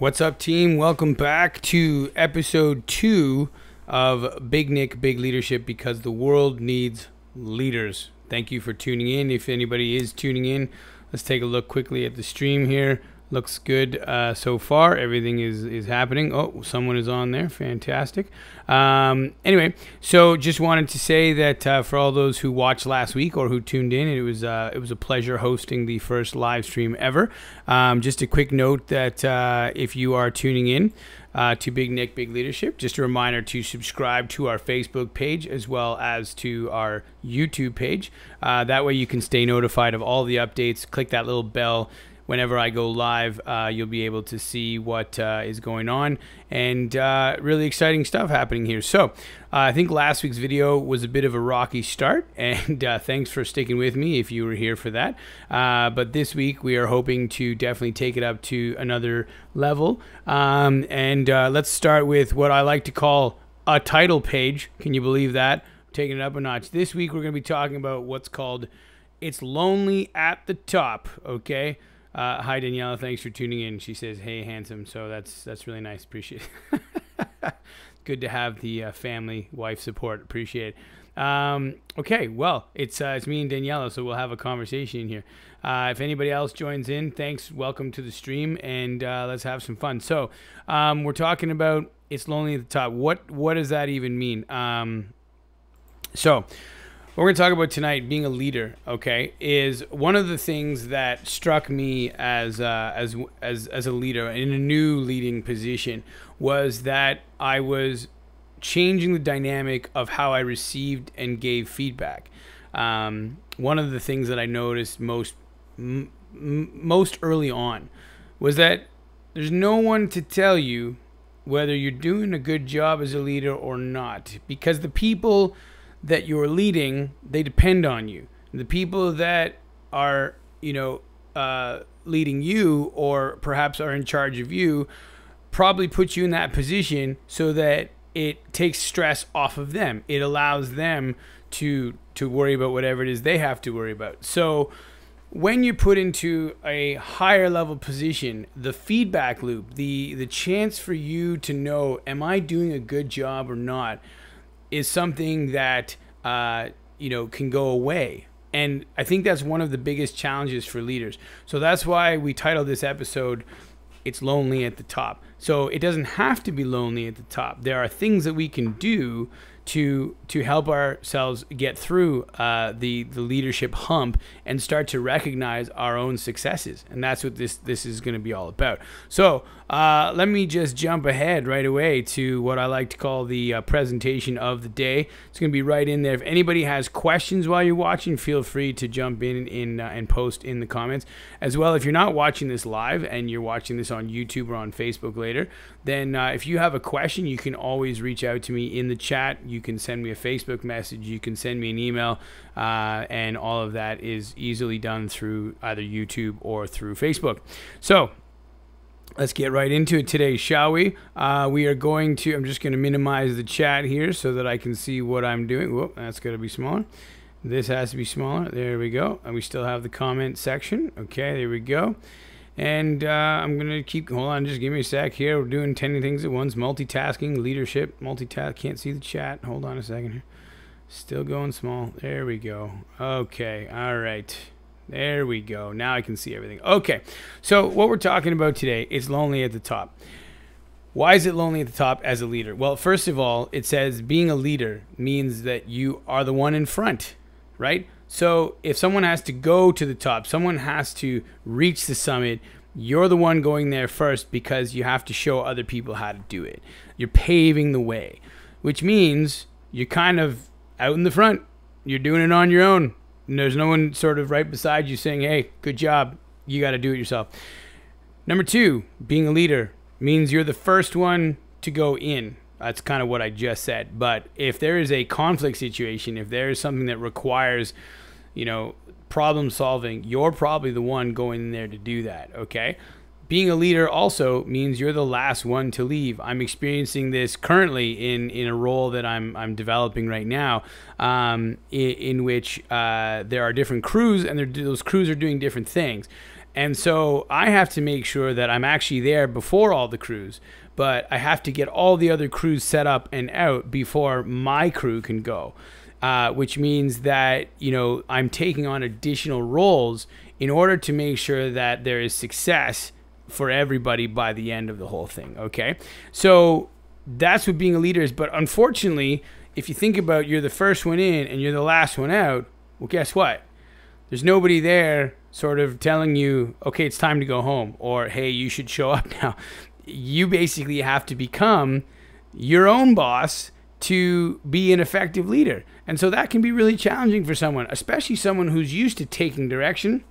What's up, team? Welcome back to episode two of Big Nick Big Leadership because the world needs leaders. Thank you for tuning in. If anybody is tuning in, let's take a look quickly at the stream here. Looks good uh, so far. Everything is, is happening. Oh, someone is on there. Fantastic. Um, anyway, so just wanted to say that uh, for all those who watched last week or who tuned in, it was uh, it was a pleasure hosting the first live stream ever. Um, just a quick note that uh, if you are tuning in, uh, to Big Nick Big Leadership. Just a reminder to subscribe to our Facebook page as well as to our YouTube page. Uh, that way you can stay notified of all the updates. Click that little bell whenever I go live, uh, you'll be able to see what uh, is going on and uh, really exciting stuff happening here. So, uh, I think last week's video was a bit of a rocky start, and uh, thanks for sticking with me if you were here for that. Uh, but this week, we are hoping to definitely take it up to another level. Um, and let's start with what I like to call a title page. Can you believe that? Taking it up a notch. This week, we're going to be talking about what's called It's Lonely at the Top, okay? Uh, hi Daniela, thanks for tuning in. She says, "Hey, handsome." So that's that's really nice. Appreciate. It. Good to have the uh, family wife support. Appreciate. It. Um, okay, well, it's uh, it's me and Daniela, so we'll have a conversation here. Uh, if anybody else joins in, thanks. Welcome to the stream, and uh, let's have some fun. So, um, we're talking about it's lonely at the top. What what does that even mean? Um, so we're going to talk about tonight, being a leader, okay, is one of the things that struck me as uh, as as as a leader in a new leading position was that I was changing the dynamic of how I received and gave feedback. Um, one of the things that I noticed most most early on was that there's no one to tell you whether you're doing a good job as a leader or not because the people that you're leading, they depend on you. The people that are, you know, uh, leading you or perhaps are in charge of you probably put you in that position so that it takes stress off of them. It allows them to to worry about whatever it is they have to worry about. So when you're put into a higher level position, the feedback loop, the the chance for you to know am I doing a good job or not is something that uh, you know can go away. And I think that's one of the biggest challenges for leaders. So that's why we titled this episode "It's Lonely at the Top." So it doesn't have to be lonely at the top. There are things that we can do to to help ourselves get through uh, the the leadership hump and start to recognize our own successes, and that's what this this is going to be all about. So uh, let me just jump ahead right away to what I like to call the uh, presentation of the day. It's going to be right in there. If anybody has questions while you're watching, feel free to jump in, in uh, and post in the comments. As well, if you're not watching this live and you're watching this on YouTube or on Facebook later, then uh, if you have a question, you can always reach out to me in the chat. You can send me a Facebook message, you can send me an email, uh, and all of that is easily done through either YouTube or through Facebook. So, let's get right into it today, shall we? Uh, we are going to, I'm just going to minimize the chat here so that I can see what I'm doing. Whoop, that's going to be smaller. This has to be smaller. There we go. And we still have the comment section. Okay, there we go. And uh, I'm going to keep, hold on, just give me a sec here. We're doing 10 things at once, multitasking, leadership, multitask. Can't see the chat. Hold on a second here. Still going small. There we go. Okay, all right. There we go. Now I can see everything. Okay, so what we're talking about today is lonely at the top. Why is it lonely at the top as a leader? Well, first of all, it says being a leader means that you are the one in front, right? So if someone has to go to the top, someone has to reach the summit, you're the one going there first because you have to show other people how to do it. You're paving the way, which means you're kind of out in the front. You're doing it on your own. And there's no one sort of right beside you saying, hey, good job. You got to do it yourself. Number two, being a leader means you're the first one to go in. That's kind of what I just said. But if there is a conflict situation, if there is something that requires, you know, problem solving, you're probably the one going in there to do that. Okay. Being a leader also means you're the last one to leave. I'm experiencing this currently in, in a role that I'm, I'm developing right now, um, in, in, which uh, there are different crews and those crews are doing different things. And so I have to make sure that I'm actually there before all the crews, but I have to get all the other crews set up and out before my crew can go. Uh, which means that you know I'm taking on additional roles in order to make sure that there is success for everybody by the end of the whole thing. Okay, so that's what being a leader is. But unfortunately, if you think about you're the first one in and you're the last one out, well, guess what? There's nobody there sort of telling you, okay, it's time to go home, or hey, you should show up now. You basically have to become your own boss to be an effective leader. And so that can be really challenging for someone, especially someone who's used to taking direction,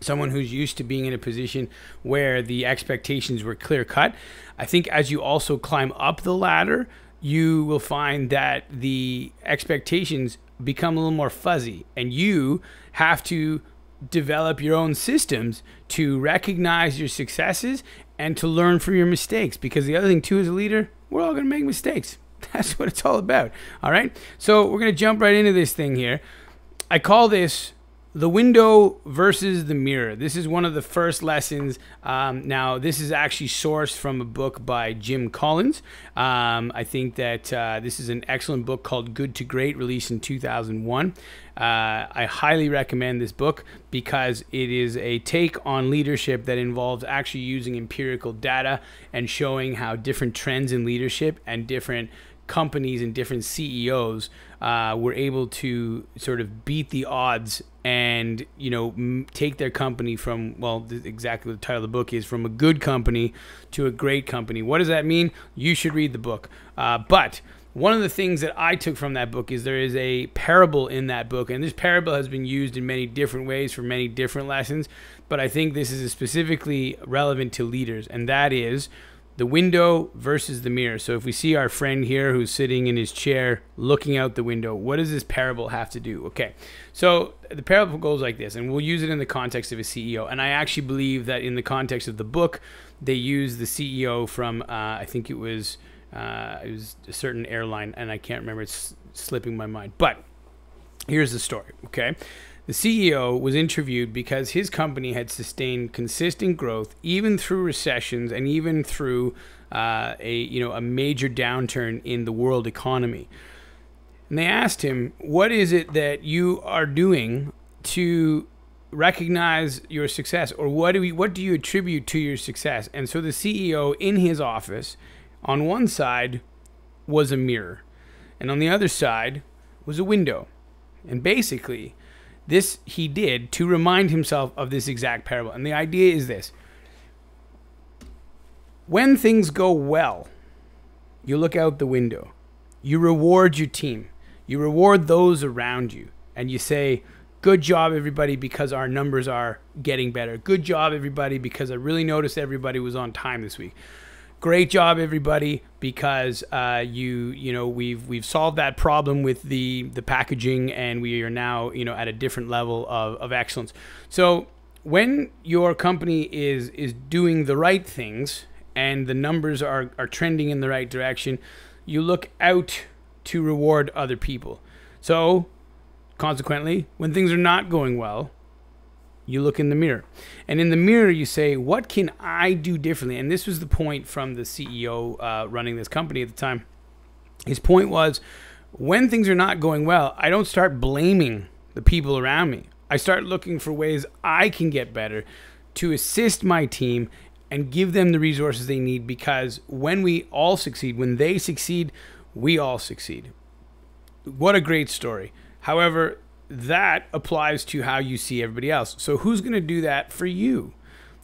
someone who's used to being in a position where the expectations were clear cut. I think as you also climb up the ladder, you will find that the expectations become a little more fuzzy and you have to develop your own systems to recognize your successes and to learn from your mistakes. Because the other thing too as a leader we're all going to make mistakes. That's what it's all about all right? So we're going to jump right into this thing here. I call this the window versus the mirror. This is one of the first lessons. Um, now, this is actually sourced from a book by Jim Collins. Um, I think that uh, this is an excellent book called Good to Great, released in 2001. Uh, I highly recommend this book because it is a take on leadership that involves actually using empirical data and showing how different trends in leadership and different companies and different CEOs uh, were able to sort of beat the odds and you know take their company from well exactly the title of the book is from a good company to a great company what does that mean you should read the book uh, but one of the things that I took from that book is there is a parable in that book, and this parable has been used in many different ways for many different lessons. But I think this is specifically relevant to leaders, and that is the window versus the mirror. So if we see our friend here who's sitting in his chair looking out the window, what does this parable have to do? Okay. So the parable goes like this, and we'll use it in the context of a CEO. And I actually believe that in the context of the book, they use the CEO from uh, I think it was uh, it was a certain airline, and I can't remember. It's slipping my mind. But here's the story. Okay. The CEO was interviewed because his company had sustained consistent growth even through recessions and even through uh, a you know a major downturn in the world economy. And they asked him, "What is it that you are doing to recognize your success, or what do we, what do you attribute to your success?" And so the CEO in his office, on one side, was a mirror, and on the other side was a window, and basically this he did to remind himself of this exact parable. And the idea is this. When things go well, you look out the window, you reward your team, you reward those around you, and you say, Good job, everybody, because our numbers are getting better. Good job, everybody, because I really noticed everybody was on time this week great job everybody because uh, you you know we've we've solved that problem with the the packaging and we are now you know at a different level of, of excellence. So when your company is is doing the right things and the numbers are, are trending in the right direction you look out to reward other people. So consequently when things are not going well you look in the mirror. And in the mirror, you say, What can I do differently? And this was the point from the CEO uh, running this company at the time. His point was, When things are not going well, I don't start blaming the people around me. I start looking for ways I can get better to assist my team and give them the resources they need because when we all succeed, when they succeed, we all succeed. What a great story. However, that applies to how you see everybody else. So who's going to do that for you?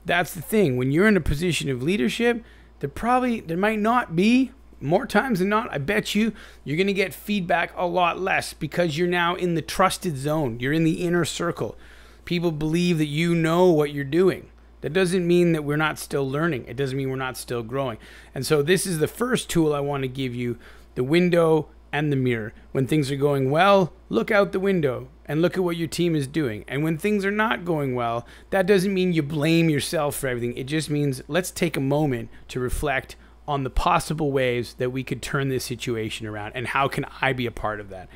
That's the thing. When you're in a position of leadership, there probably there might not be more times than not. I bet you you're going to get feedback a lot less because you're now in the trusted zone. You're in the inner circle. People believe that you know what you're doing. That doesn't mean that we're not still learning. It doesn't mean we're not still growing. And so this is the first tool I want to give you, the window and the mirror. When things are going well, look out the window and look at what your team is doing. And when things are not going well, that doesn't mean you blame yourself for everything. It just means let's take a moment to reflect on the possible ways that we could turn this situation around and how can I be a part of that.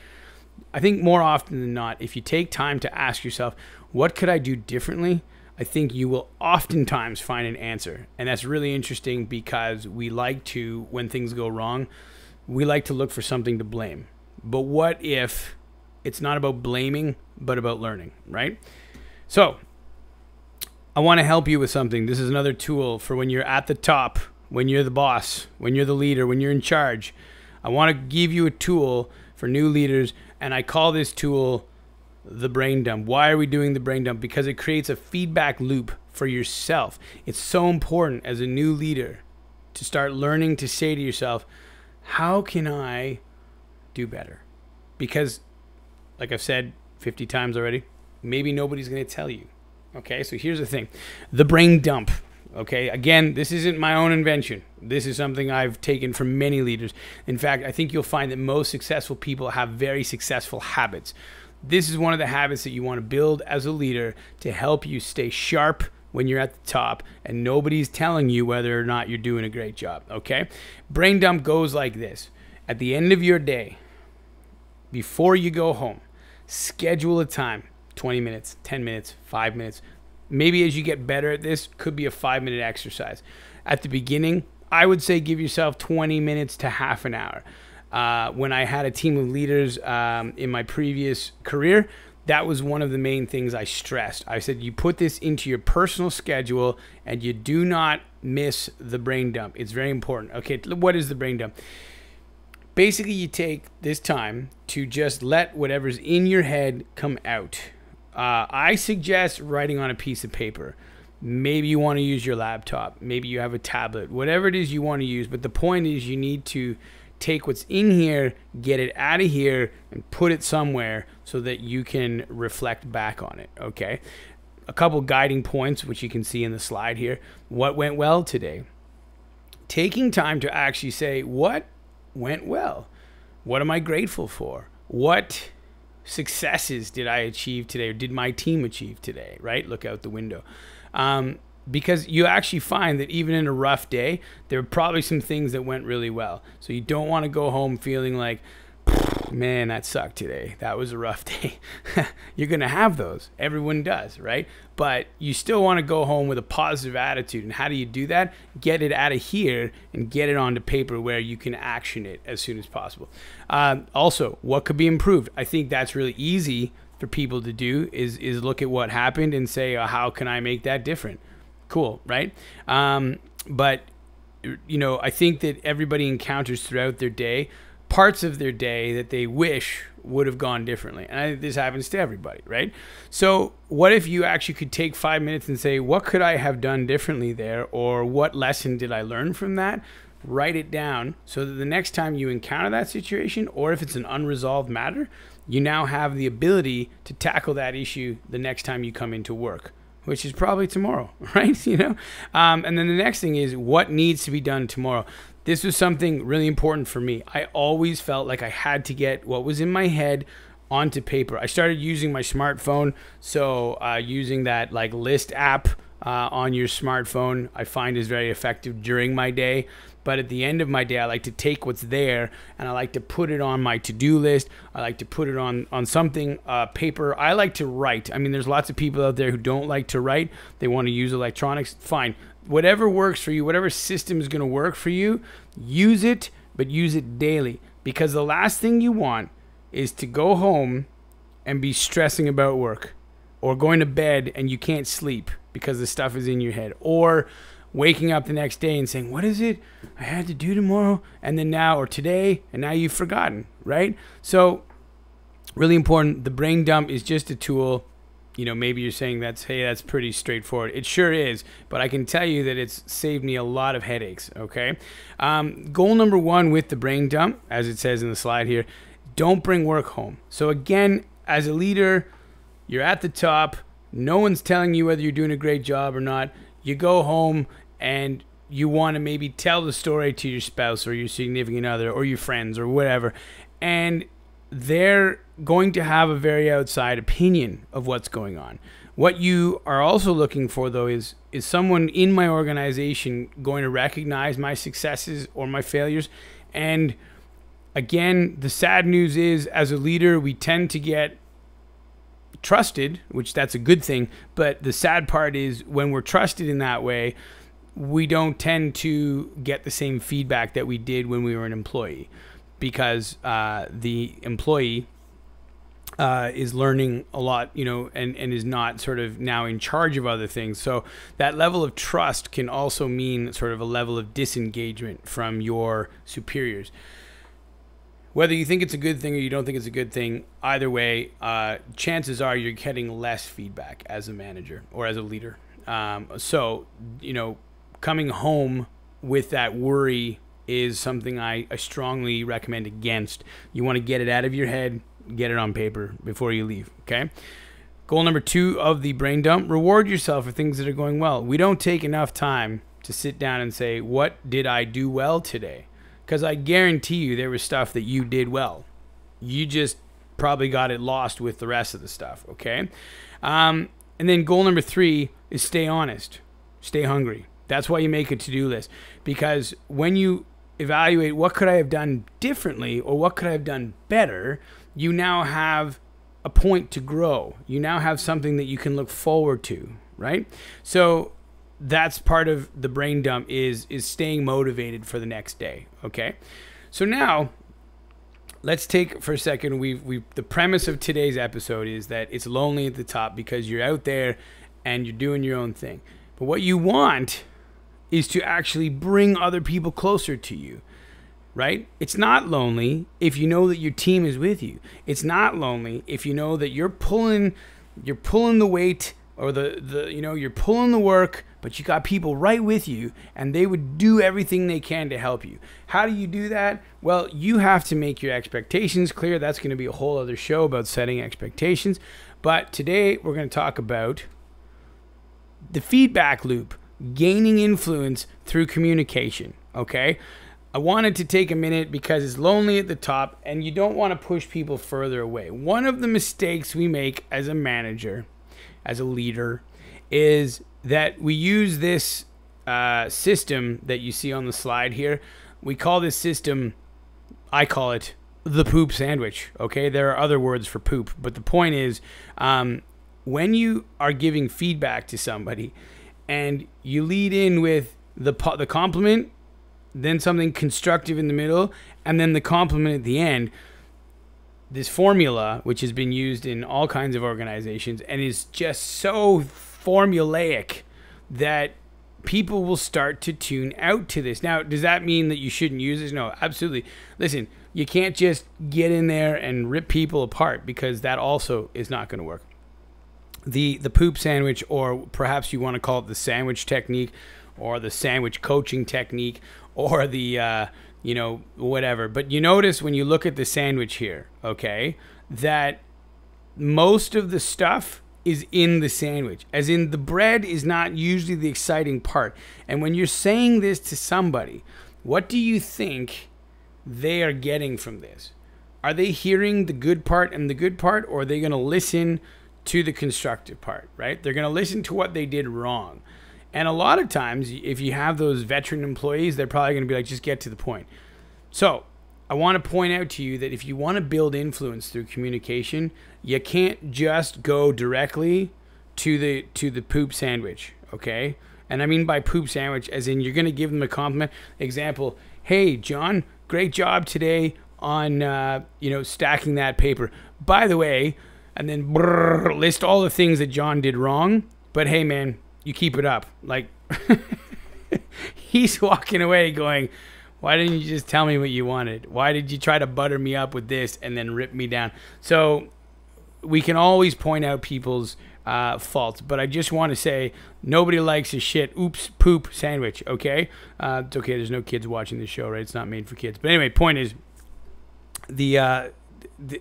I think more often than not, if you take time to ask yourself, what could I do differently? I think you will oftentimes find an answer. And that's really interesting because we like to, when things go wrong, we like to look for something to blame. But what if it's not about blaming, but about learning, right? So, I want to help you with something. This is another tool for when you're at the top, when you're the boss, when you're the leader, when you're in charge. I want to give you a tool for new leaders, and I call this tool the brain dump. Why are we doing the brain dump? Because it creates a feedback loop for yourself. It's so important as a new leader to start learning to say to yourself, how can I do better? Because, like I've said 50 times already, maybe nobody's going to tell you. Okay, so here's the thing the brain dump. Okay, again, this isn't my own invention. This is something I've taken from many leaders. In fact, I think you'll find that most successful people have very successful habits. This is one of the habits that you want to build as a leader to help you stay sharp when you're at the top and nobody's telling you whether or not you're doing a great job. Okay? Brain dump goes like this At the end of your day, before you go home, schedule a time 20 minutes, 10 minutes, 5 minutes. Maybe as you get better at this, could be a 5 minute exercise. At the beginning, I would say give yourself 20 minutes to half an hour. Uh, when I had a team of leaders um, in my previous career, that was one of the main things I stressed. I said, you put this into your personal schedule and you do not miss the brain dump. It's very important. Okay, what is the brain dump? Basically, you take this time to just let whatever's in your head come out. Uh, I suggest writing on a piece of paper. Maybe you want to use your laptop. Maybe you have a tablet. Whatever it is you want to use. But the point is, you need to take what's in here, get it out of here, and put it somewhere so that you can reflect back on it. Okay. A couple guiding points, which you can see in the slide here. What went well today? Taking time to actually say, what went well? What am I grateful for? What successes did I achieve today, or did my team achieve today? Right? Look out the window. Um, because you actually find that even in a rough day, there are probably some things that went really well. So you don't want to go home feeling like, man, that sucked today. That was a rough day. You're going to have those. Everyone does, right? But you still want to go home with a positive attitude. And how do you do that? Get it out of here and get it onto paper where you can action it as soon as possible. Uh, also, what could be improved? I think that's really easy for people to do is is look at what happened and say, oh, how can I make that different? cool, right? Um, but you know, I think that everybody encounters throughout their day parts of their day that they wish would have gone differently. And I think this happens to everybody, right? So, what if you actually could take five minutes and say, what could I have done differently there? Or what lesson did I learn from that? Write it down so that the next time you encounter that situation, or if it's an unresolved matter, you now have the ability to tackle that issue the next time you come into work which is probably tomorrow, right? You know, um, and then the next thing is what needs to be done tomorrow. This was something really important for me. I always felt like I had to get what was in my head onto paper. I started using my smartphone, so uh, using that like list app uh, on your smartphone, I find is very effective during my day. But at the end of my day, I like to take what's there and I like to put it on my to-do list. I like to put it on on something uh, paper. I like to write. I mean, there's lots of people out there who don't like to write. They want to use electronics. Fine, whatever works for you, whatever system is going to work for you, use it, but use it daily. Because the last thing you want is to go home and be stressing about work or going to bed and you can't sleep because the stuff is in your head or waking up the next day and saying, What is it I had to do tomorrow? And then now, or today, and now you've forgotten, right? So, really important. The brain dump is just a tool. You know, maybe you're saying that's, hey, that's pretty straightforward. It sure is, but I can tell you that it's saved me a lot of headaches, okay? Um, goal number one with the brain dump, as it says in the slide here, don't bring work home. So, again, as a leader, you're at the top. No one's telling you whether you're doing a great job or not. You go home and you want to maybe tell the story to your spouse or your significant other or your friends or whatever, and they're going to have a very outside opinion of what's going on. What you are also looking for though is is someone in my organization going to recognize my successes or my failures and again the sad news is as a leader we tend to get trusted, which that's a good thing. But the sad part is when we're trusted in that way, we don't tend to get the same feedback that we did when we were an employee because uh, the employee uh, is learning a lot, you know, and, and is not sort of now in charge of other things. So that level of trust can also mean sort of a level of disengagement from your superiors. Whether you think it's a good thing or you don't think it's a good thing, either way, uh, chances are you're getting less feedback as a manager or as a leader. Um, so, you know, coming home with that worry is something I, I strongly recommend against. You want to get it out of your head, get it on paper before you leave. Okay. Goal number two of the brain dump reward yourself for things that are going well. We don't take enough time to sit down and say, What did I do well today? Because I guarantee you there was stuff that you did well. You just probably got it lost with the rest of the stuff. Okay. Um, and then goal number three is stay honest, stay hungry. That's why you make a to do list. Because when you evaluate what could I have done differently or what could I have done better, you now have a point to grow. You now have something that you can look forward to, right? So that's part of the brain dump is is staying motivated for the next day, okay? So now let's take for a second we we the premise of today's episode is that it's lonely at the top because you're out there and you're doing your own thing. But what you want is to actually bring other people closer to you right? It's not lonely if you know that your team is with you. It's not lonely if you know that you're pulling you're pulling the weight or the the you know, you're pulling the work, but you got people right with you and they would do everything they can to help you. How do you do that? Well, you have to make your expectations clear. That's going to be a whole other show about setting expectations. But today we're going to talk about the feedback loop, gaining influence through communication, okay? I wanted to take a minute because it's lonely at the top and you don't want to push people further away. One of the mistakes we make as a manager, as a leader, is that we use this uh, system that you see on the slide here. We call this system, I call it the poop sandwich. Okay, there are other words for poop, but the point is um, when you are giving feedback to somebody and you lead in with the, the compliment then something constructive in the middle, and then the compliment at the end. This formula, which has been used in all kinds of organizations and is just so formulaic that people will start to tune out to this. Now, does that mean that you shouldn't use this? No, absolutely. Listen, you can't just get in there and rip people apart because that also is not going to work. The the poop sandwich or perhaps you want to call it the sandwich technique or the sandwich coaching technique or the uh, you know whatever. But you notice when you look at the sandwich here, okay, that most of the stuff is in the sandwich. As in the bread is not usually the exciting part. And when you're saying this to somebody, what do you think they are getting from this? Are they hearing the good part and the good part or are they going to listen to the constructive part, right? They're going to listen to what they did wrong. And a lot of times, if you have those veteran employees, they're probably going to be like, just get to the point. So, I want to point out to you that if you want to build influence through communication, you can't just go directly to the to the poop sandwich, okay? And I mean by poop sandwich as in you're going to give them a compliment. Example, "Hey, John, great job today on uh, you know stacking that paper. By the way," and then brrr, list all the things that John did wrong. But hey, man, you keep it up. Like he's walking away going, why didn't you just tell me what you wanted? Why did you try to butter me up with this and then rip me down? So we can always point out people's uh, faults, but I just want to say nobody likes a shit oops poop sandwich. Okay, uh, it's okay. There's no kids watching the show, right? It's not made for kids. But anyway, point is the, uh, the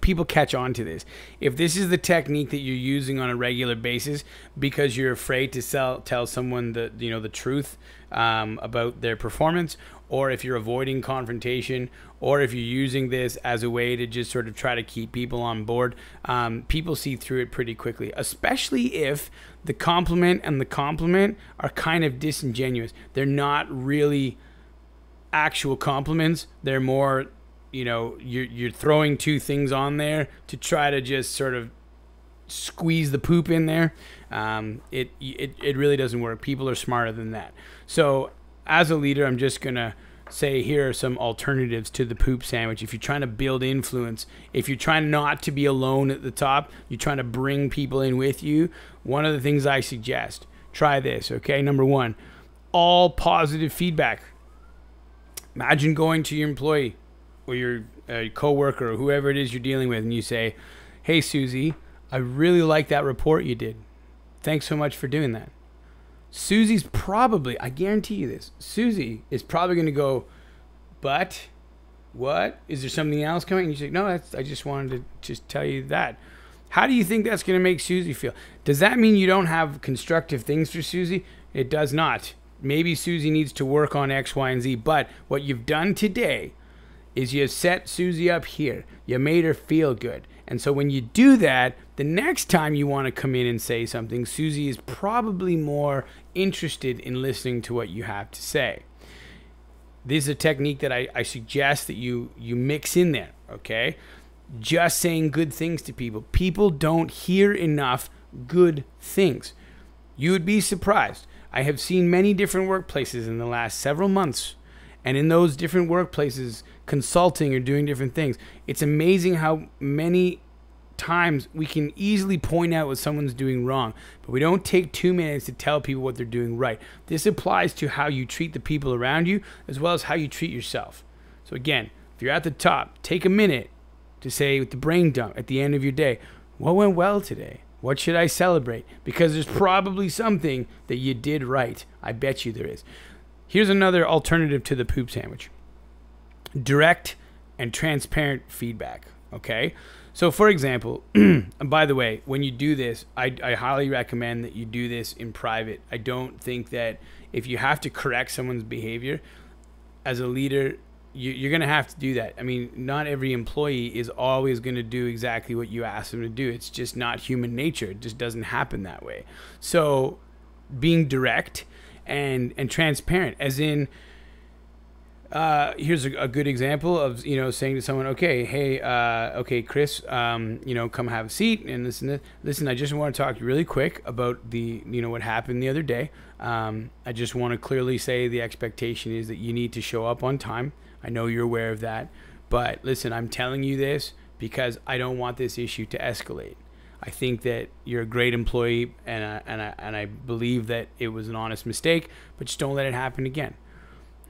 people catch on to this. If this is the technique that you're using on a regular basis because you're afraid to sell, tell someone the you know the truth um, about their performance, or if you're avoiding confrontation, or if you're using this as a way to just sort of try to keep people on board, um, people see through it pretty quickly. Especially if the compliment and the compliment are kind of disingenuous. They're not really actual compliments. They're more you know you're you're throwing two things on there to try to just sort of squeeze the poop in there. Um, it, it it really doesn't work. People are smarter than that. So as a leader, I'm just gonna say here are some alternatives to the poop sandwich. If you're trying to build influence, if you're trying not to be alone at the top, you're trying to bring people in with you. One of the things I suggest, try this. Okay, number one, all positive feedback. Imagine going to your employee or your uh, coworker or whoever it is you're dealing with, and you say, "Hey, Susie, I really like that report you did. Thanks so much for doing that." Susie's probably, I guarantee you this, Susie is probably going to go, but what? Is there something else coming? And you say, no, I just wanted to just tell you that. How do you think that's going to make Susie feel? Does that mean you don't have constructive things for Susie? It does not. Maybe Susie needs to work on X, Y, and Z, but what you've done today is you set Susie up here. You made her feel good. And so when you do that, the next time you want to come in and say something, Susie is probably more interested in listening to what you have to say. This is a technique that I, I suggest that you you mix in there, okay? Just saying good things to people. People don't hear enough good things. You would be surprised. I have seen many different workplaces in the last several months, and in those different workplaces, consulting or doing different things. It's amazing how many times we can easily point out what someone's doing wrong, but we don't take two minutes to tell people what they're doing right. This applies to how you treat the people around you as well as how you treat yourself. So, again, if you're at the top, take a minute to say with the brain dump at the end of your day, what went well today? What should I celebrate? Because there's probably something that you did right. I bet you there is. Here's another alternative to the poop sandwich direct and transparent feedback. Okay. So, for example, by the way, when you do this, I, I highly recommend that you do this in private. I don't think that if you have to correct someone's behavior as a leader, you, are going to have to do that. I mean, not every employee is always going to do exactly what you ask them to do. It's just not human nature. It just doesn't happen that way. So, being direct and and transparent, as in, uh, here's a, a, good example of you know saying to someone, okay, hey, uh, okay, Chris, um, you know, come have a seat and listen. To, listen, I just want to talk really quick about the you know what happened the other day. Um, I just want to clearly say the expectation is that you need to show up on time. I know you're aware of that, but listen, I'm telling you this because I don't want this issue to escalate. I think that you're a great employee, and I, and I, and I believe that it was an honest mistake, but just don't let it happen again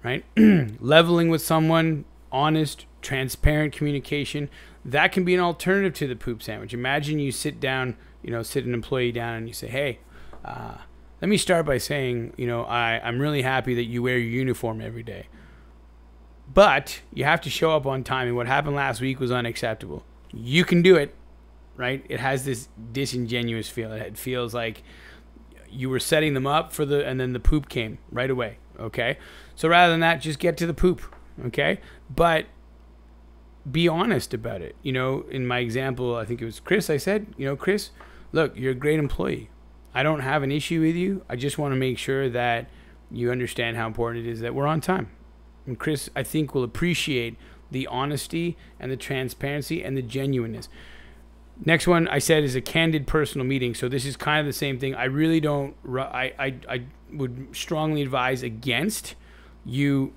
right? Leveling with someone, honest, transparent communication, that can be an alternative to the poop sandwich. Imagine you sit down, you know, sit an employee down and you say, hey, uh, let me start by saying, you know, I, I'm really happy that you wear your uniform every day. But you have to show up on time, and what happened last week was unacceptable. You can do it, right? It has this disingenuous feel. It feels like you were setting them up for the, and then the poop came right away. Okay. So rather than that, just get to the poop. Okay. But be honest about it. You know, in my example, I think it was Chris, I said, you know, Chris, look, you're a great employee. I don't have an issue with you. I just want to make sure that you understand how important it is that we're on time. And Chris, I think, will appreciate the honesty and the transparency and the genuineness. Next one I said is a candid personal meeting. So this is kind of the same thing. I really don't. I I, I would strongly advise against you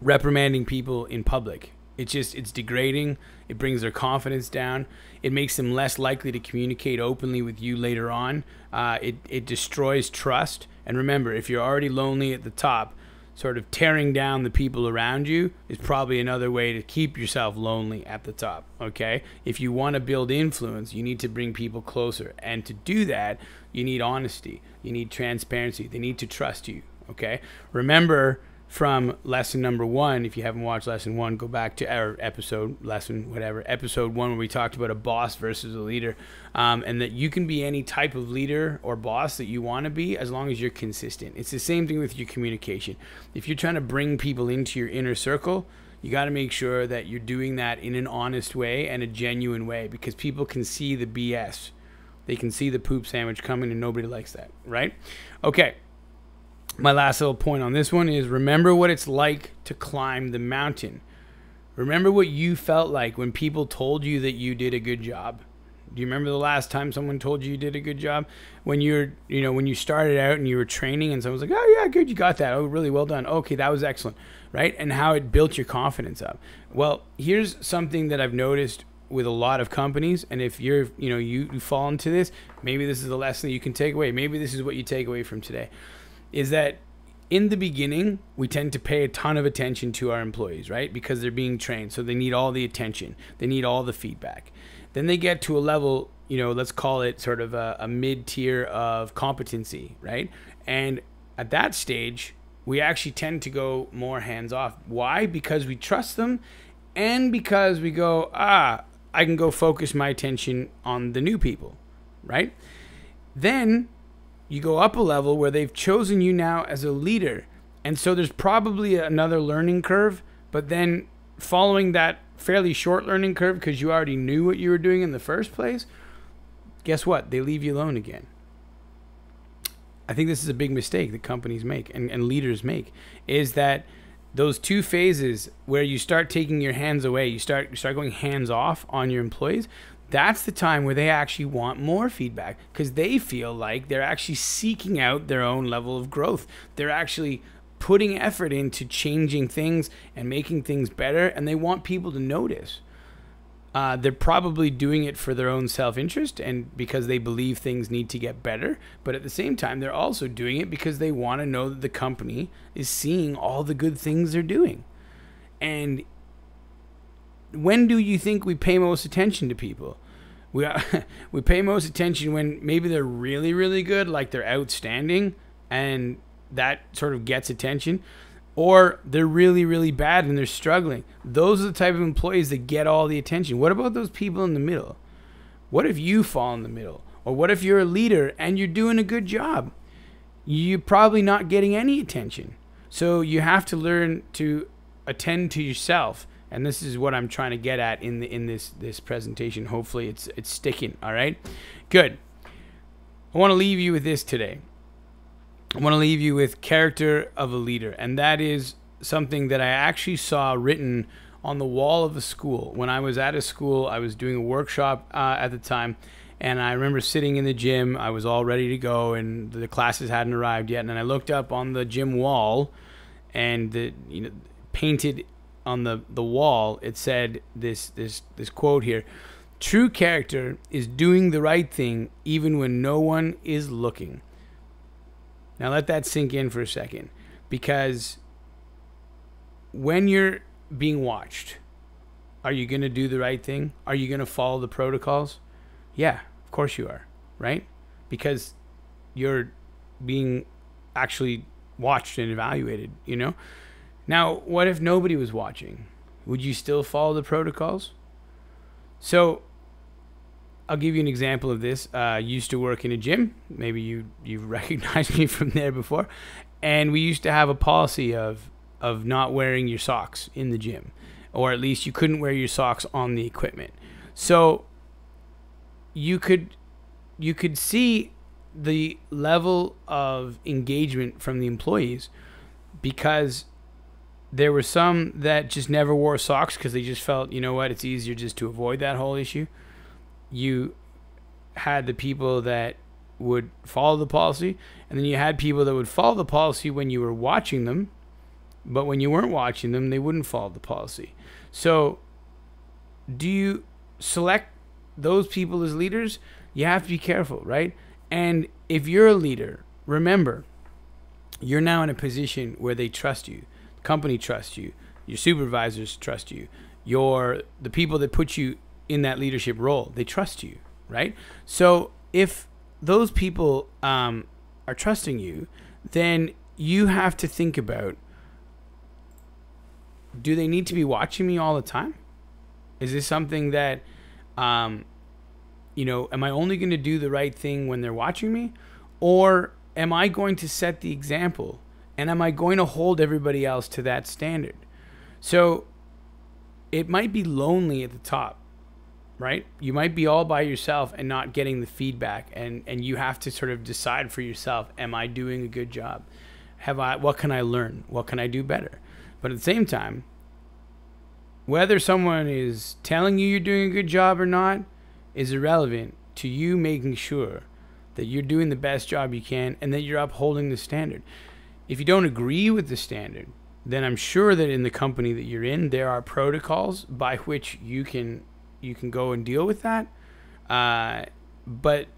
reprimanding people in public. It's just it's degrading. It brings their confidence down. It makes them less likely to communicate openly with you later on. Uh, it it destroys trust. And remember, if you're already lonely at the top, sort of tearing down the people around you is probably another way to keep yourself lonely at the top. Okay. If you want to build influence, you need to bring people closer. And to do that, you need honesty, you need transparency. They need to trust you. Okay. Remember, from lesson number one. If you haven't watched lesson one, go back to our episode, lesson, whatever, episode one, where we talked about a boss versus a leader, um, and that you can be any type of leader or boss that you want to be as long as you're consistent. It's the same thing with your communication. If you're trying to bring people into your inner circle, you got to make sure that you're doing that in an honest way and a genuine way because people can see the BS. They can see the poop sandwich coming and nobody likes that, right? Okay my last little point on this one is remember what it's like to climb the mountain. Remember what you felt like when people told you that you did a good job. Do you remember the last time someone told you you did a good job? When you're, you know, when you started out and you were training and someone was like, "Oh yeah, good, you got that. Oh, really well done. Okay, that was excellent." Right? And how it built your confidence up. Well, here's something that I've noticed with a lot of companies and if you're you know you, you fall into this maybe this is the lesson that you can take away. Maybe this is what you take away from today is that in the beginning we tend to pay a ton of attention to our employees right? Because they're being trained so they need all the attention. They need all the feedback. Then they get to a level you know let's call it sort of a, a mid tier of competency right? And at that stage we actually tend to go more hands off why? Because we trust them and because we go ah I can go focus my attention on the new people, right? Then you go up a level where they've chosen you now as a leader. And so there's probably another learning curve, but then following that fairly short learning curve because you already knew what you were doing in the first place, guess what? They leave you alone again. I think this is a big mistake that companies make and, and leaders make is that those two phases where you start taking your hands away, you start you start going hands off on your employees. That's the time where they actually want more feedback because they feel like they're actually seeking out their own level of growth. They're actually putting effort into changing things and making things better, and they want people to notice. Uh, they're probably doing it for their own self interest and because they believe things need to get better. But at the same time, they're also doing it because they want to know that the company is seeing all the good things they're doing. And when do you think we pay most attention to people? We, we pay most attention when maybe they're really, really good, like they're outstanding, and that sort of gets attention or they're really really bad and they're struggling. Those are the type of employees that get all the attention. What about those people in the middle? What if you fall in the middle? Or what if you're a leader and you're doing a good job? You're probably not getting any attention. So you have to learn to attend to yourself. And this is what I'm trying to get at in the in this this presentation. Hopefully it's it's sticking. All right? Good. I want to leave you with this today I want to leave you with character of a leader, and that is something that I actually saw written on the wall of a school. When I was at a school, I was doing a workshop uh, at the time, and I remember sitting in the gym. I was all ready to go, and the classes hadn't arrived yet. And I looked up on the gym wall, and the you know painted on the the wall it said this this this quote here. True character is doing the right thing even when no one is looking. Now let that sink in for a second because when you're being watched, are you going to do the right thing? Are you going to follow the protocols? Yeah, of course you are, right? Because you're being actually watched and evaluated, you know? Now, what if nobody was watching? Would you still follow the protocols? So, I'll give you an example of this. Uh, I used to work in a gym. Maybe you you've recognized me from there before. And we used to have a policy of of not wearing your socks in the gym, or at least you couldn't wear your socks on the equipment. So you could you could see the level of engagement from the employees because there were some that just never wore socks because they just felt, you know what, it's easier just to avoid that whole issue you had the people that would follow the policy, and then you had people that would follow the policy when you were watching them, but when you weren't watching them, they wouldn't follow the policy. So, do you select those people as leaders? You have to be careful, right? And if you're a leader, remember, you're now in a position where they trust you. The company trusts you. Your supervisors trust you. Your the people that put you in that leadership role. They trust you, right? So if those people um, are trusting you, then you have to think about do they need to be watching me all the time? Is this something that, um, you know, am I only going to do the right thing when they're watching me? Or am I going to set the example? And am I going to hold everybody else to that standard? So it might be lonely at the top right? You might be all by yourself and not getting the feedback and and you have to sort of decide for yourself, am I doing a good job? Have I what can I learn? What can I do better? But at the same time, whether someone is telling you you're doing a good job or not, is irrelevant to you making sure that you're doing the best job you can and that you're upholding the standard. If you don't agree with the standard, then I'm sure that in the company that you're in, there are protocols by which you can you can go and deal with that. Uh, but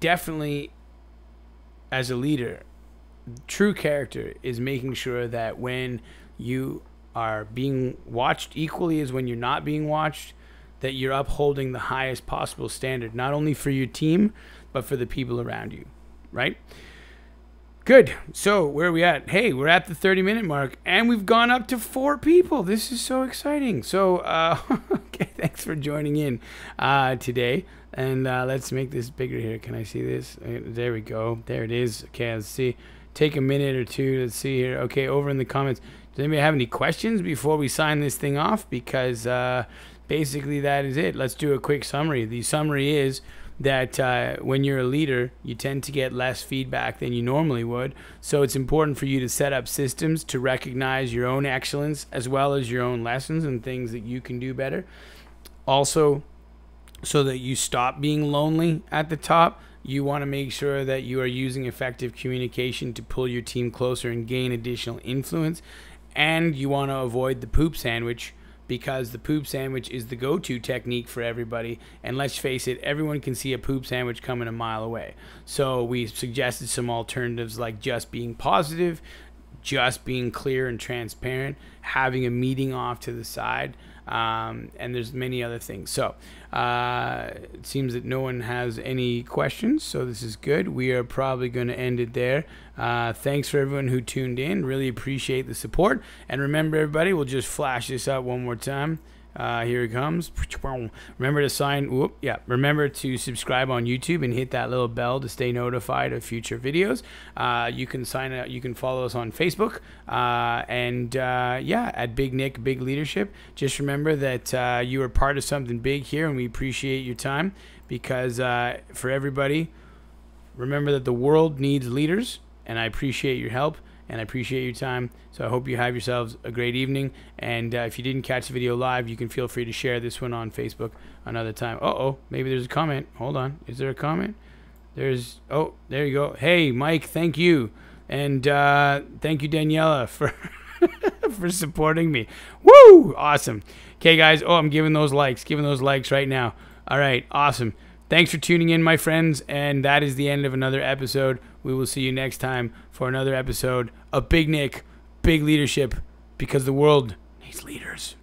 definitely, as a leader, true character is making sure that when you are being watched equally as when you're not being watched, that you're upholding the highest possible standard, not only for your team, but for the people around you, right? Good. So where are we at? Hey, we're at the 30 minute mark and we've gone up to four people. This is so exciting. So, uh, okay, thanks for joining in uh, today. And uh, let's make this bigger here. Can I see this? Uh, there we go. There it is. Okay, let's see. Take a minute or two. Let's see here. Okay, over in the comments. Does anybody have any questions before we sign this thing off? Because uh, basically that is it. Let's do a quick summary. The summary is that uh, when you're a leader, you tend to get less feedback than you normally would. So it's important for you to set up systems to recognize your own excellence as well as your own lessons and things that you can do better. Also, so that you stop being lonely at the top, you want to make sure that you are using effective communication to pull your team closer and gain additional influence. And you want to avoid the poop sandwich because the poop sandwich is the go-to technique for everybody and let's face it everyone can see a poop sandwich coming a mile away so we suggested some alternatives like just being positive just being clear and transparent having a meeting off to the side um, and there's many other things. So uh, it seems that no one has any questions, so this is good. We are probably going to end it there. Uh, thanks for everyone who tuned in. Really appreciate the support. And remember, everybody, we'll just flash this up one more time. Uh, here it comes. Remember to sign. Whoop, yeah. Remember to subscribe on YouTube and hit that little bell to stay notified of future videos. Uh, you can sign up. You can follow us on Facebook. Uh, and uh, yeah, at Big Nick Big Leadership. Just remember that uh, you are part of something big here, and we appreciate your time because uh, for everybody, remember that the world needs leaders, and I appreciate your help and I appreciate your time. So I hope you have yourselves a great evening. And uh, if you didn't catch the video live, you can feel free to share this one on Facebook another time. Uh oh, maybe there's a comment. Hold on. Is there a comment? There's, oh, there you go. Hey, Mike, thank you. And uh, thank you, Daniela, for. for supporting me. Woo! Awesome. Okay, guys. Oh, I'm giving those likes. Giving those likes right now. All right. Awesome. Thanks for tuning in, my friends. And that is the end of another episode. We will see you next time for another episode of Big Nick, Big Leadership, because the world needs leaders.